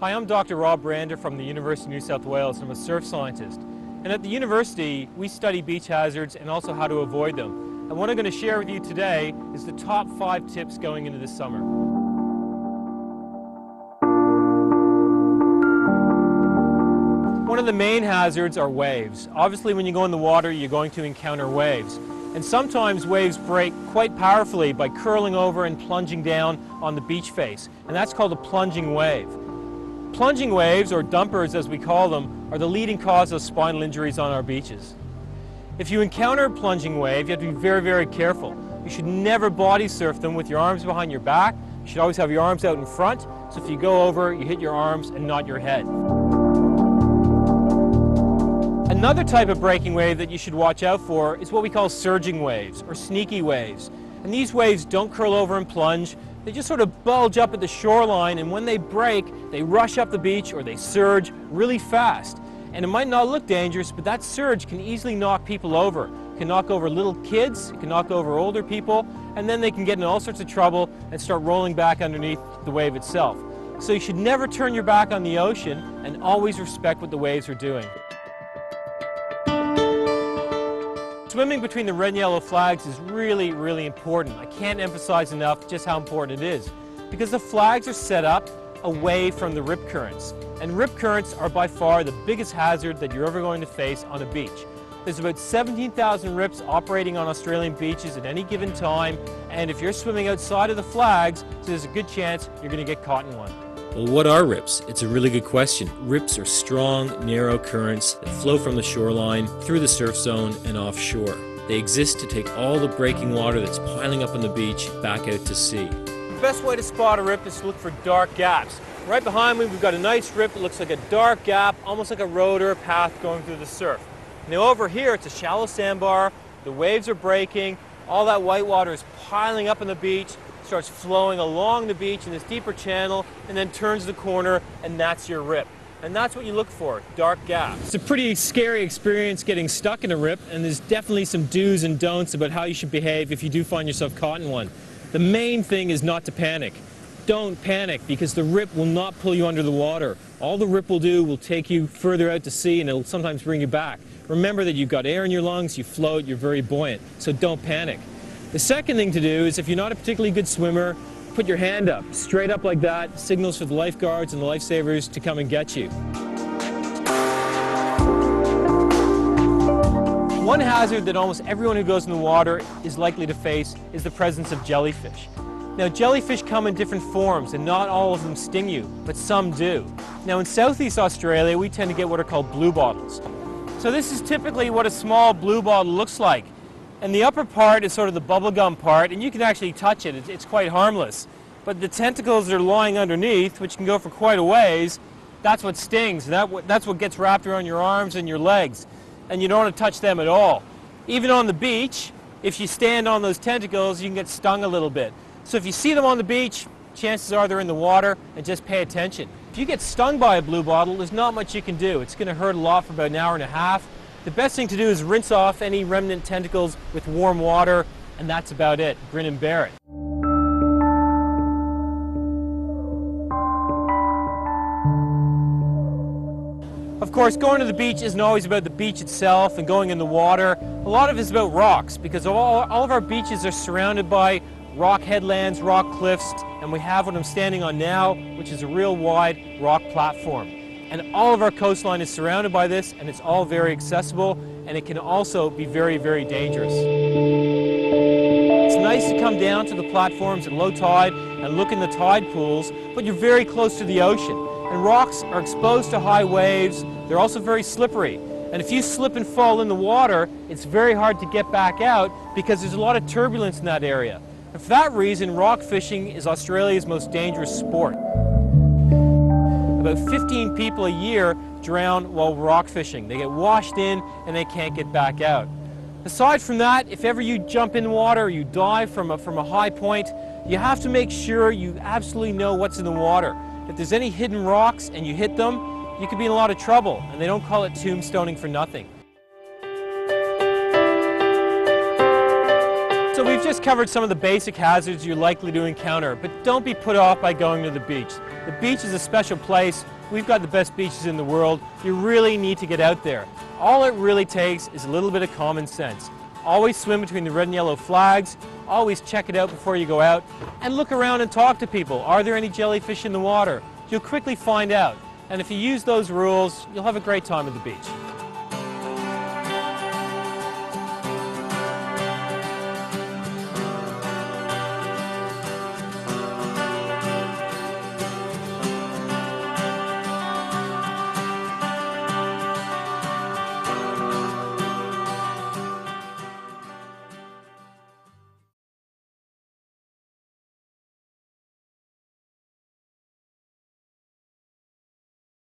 Hi, I'm Dr. Rob Brander from the University of New South Wales. I'm a surf scientist. And at the university, we study beach hazards and also how to avoid them. And what I'm going to share with you today is the top five tips going into this summer. One of the main hazards are waves. Obviously, when you go in the water, you're going to encounter waves. And sometimes waves break quite powerfully by curling over and plunging down on the beach face. And that's called a plunging wave. Plunging waves, or dumpers as we call them, are the leading cause of spinal injuries on our beaches. If you encounter a plunging wave, you have to be very, very careful. You should never body surf them with your arms behind your back. You should always have your arms out in front, so if you go over, you hit your arms and not your head. Another type of breaking wave that you should watch out for is what we call surging waves, or sneaky waves. And these waves don't curl over and plunge, they just sort of bulge up at the shoreline and when they break, they rush up the beach or they surge really fast. And it might not look dangerous, but that surge can easily knock people over. It can knock over little kids, it can knock over older people, and then they can get in all sorts of trouble and start rolling back underneath the wave itself. So you should never turn your back on the ocean and always respect what the waves are doing. Swimming between the red and yellow flags is really, really important. I can't emphasize enough just how important it is because the flags are set up away from the rip currents. And rip currents are by far the biggest hazard that you're ever going to face on a beach. There's about 17,000 rips operating on Australian beaches at any given time, and if you're swimming outside of the flags, so there's a good chance you're going to get caught in one. Well, what are rips? It's a really good question. Rips are strong, narrow currents that flow from the shoreline through the surf zone and offshore. They exist to take all the breaking water that's piling up on the beach back out to sea. The best way to spot a rip is to look for dark gaps. Right behind me, we've got a nice rip that looks like a dark gap, almost like a road or a path going through the surf. Now over here, it's a shallow sandbar, the waves are breaking, all that white water is piling up on the beach, starts flowing along the beach in this deeper channel and then turns the corner and that's your rip. And that's what you look for, dark gaps. It's a pretty scary experience getting stuck in a rip and there's definitely some do's and don'ts about how you should behave if you do find yourself caught in one. The main thing is not to panic. Don't panic because the rip will not pull you under the water. All the rip will do will take you further out to sea and it'll sometimes bring you back. Remember that you've got air in your lungs, you float, you're very buoyant, so don't panic. The second thing to do is if you're not a particularly good swimmer, put your hand up, straight up like that, signals for the lifeguards and the lifesavers to come and get you. One hazard that almost everyone who goes in the water is likely to face is the presence of jellyfish. Now jellyfish come in different forms and not all of them sting you, but some do. Now in Southeast Australia we tend to get what are called blue bottles. So this is typically what a small blue bottle looks like. And the upper part is sort of the bubblegum part, and you can actually touch it. It's quite harmless. But the tentacles that are lying underneath, which can go for quite a ways, that's what stings. That, that's what gets wrapped around your arms and your legs. And you don't want to touch them at all. Even on the beach, if you stand on those tentacles, you can get stung a little bit. So if you see them on the beach, chances are they're in the water, and just pay attention. If you get stung by a blue bottle, there's not much you can do. It's going to hurt a lot for about an hour and a half. The best thing to do is rinse off any remnant tentacles with warm water, and that's about it. Grin and bear it. Of course, going to the beach isn't always about the beach itself and going in the water. A lot of it is about rocks because all, all of our beaches are surrounded by rock headlands, rock cliffs, and we have what I'm standing on now, which is a real wide rock platform. And all of our coastline is surrounded by this, and it's all very accessible, and it can also be very, very dangerous. It's nice to come down to the platforms at low tide and look in the tide pools, but you're very close to the ocean. And rocks are exposed to high waves. They're also very slippery. And if you slip and fall in the water, it's very hard to get back out because there's a lot of turbulence in that area. And for that reason, rock fishing is Australia's most dangerous sport. About 15 people a year drown while rock fishing. They get washed in and they can't get back out. Aside from that, if ever you jump in water or you dive from a, from a high point, you have to make sure you absolutely know what's in the water. If there's any hidden rocks and you hit them, you could be in a lot of trouble, and they don't call it tombstoning for nothing. So we've just covered some of the basic hazards you're likely to encounter, but don't be put off by going to the beach. The beach is a special place. We've got the best beaches in the world. You really need to get out there. All it really takes is a little bit of common sense. Always swim between the red and yellow flags. Always check it out before you go out. And look around and talk to people. Are there any jellyfish in the water? You'll quickly find out. And if you use those rules, you'll have a great time at the beach.